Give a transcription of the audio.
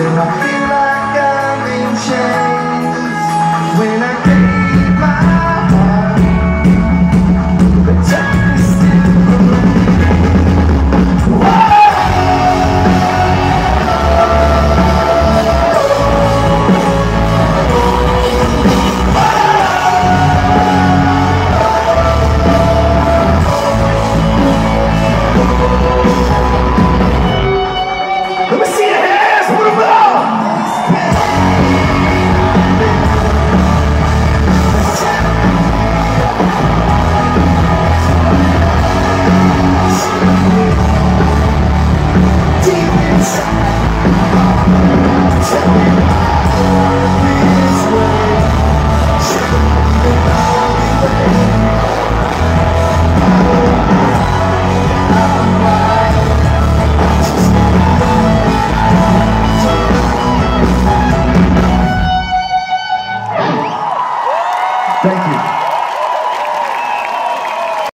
ser